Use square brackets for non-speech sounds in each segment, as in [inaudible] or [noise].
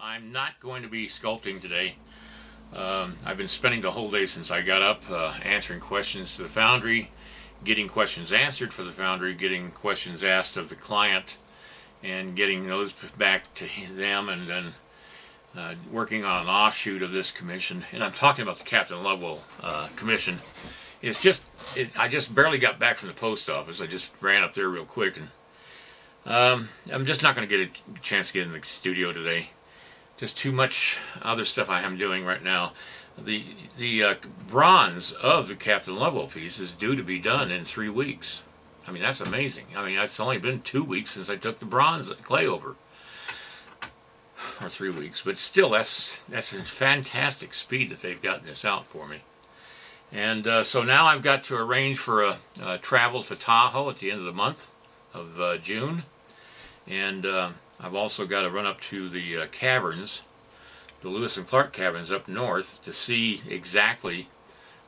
I'm not going to be sculpting today. Um, I've been spending the whole day since I got up uh, answering questions to the foundry, getting questions answered for the foundry, getting questions asked of the client, and getting those back to them, and then uh, working on an offshoot of this commission. And I'm talking about the Captain Lovewell uh, commission. It's just, it, I just barely got back from the post office. I just ran up there real quick and um, I'm just not going to get a chance to get in the studio today. Just too much other stuff I am doing right now. The the uh, bronze of the Captain Lovewell piece is due to be done in three weeks. I mean, that's amazing. I mean, it's only been two weeks since I took the bronze clay over. [sighs] Or three weeks. But still, that's, that's a fantastic speed that they've gotten this out for me. And uh, so now I've got to arrange for a, a, travel to Tahoe at the end of the month of uh, June. And uh, I've also got to run up to the uh, caverns, the Lewis and Clark caverns up north, to see exactly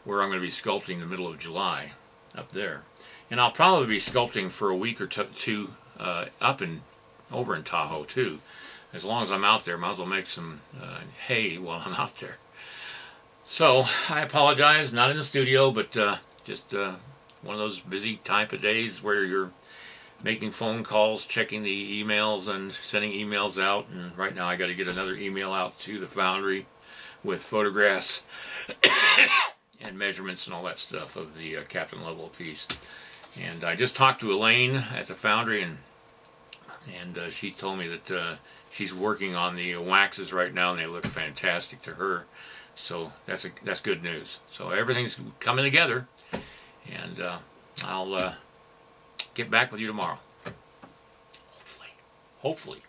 where I'm going to be sculpting in the middle of July up there. And I'll probably be sculpting for a week or two uh, up and over in Tahoe too. As long as I'm out there, might as well make some uh, hay while I'm out there. So I apologize, not in the studio, but uh, just uh, one of those busy type of days where you're making phone calls, checking the emails, and sending emails out. And right now, I got to get another email out to the foundry with photographs [coughs] and measurements and all that stuff of the uh, Captain Lovewell piece. And I just talked to Elaine at the foundry, and and uh, she told me that uh, she's working on the waxes right now, and they look fantastic to her. So that's a, that's good news. So everything's coming together, and uh, I'll uh, get back with you tomorrow. Hopefully. Hopefully.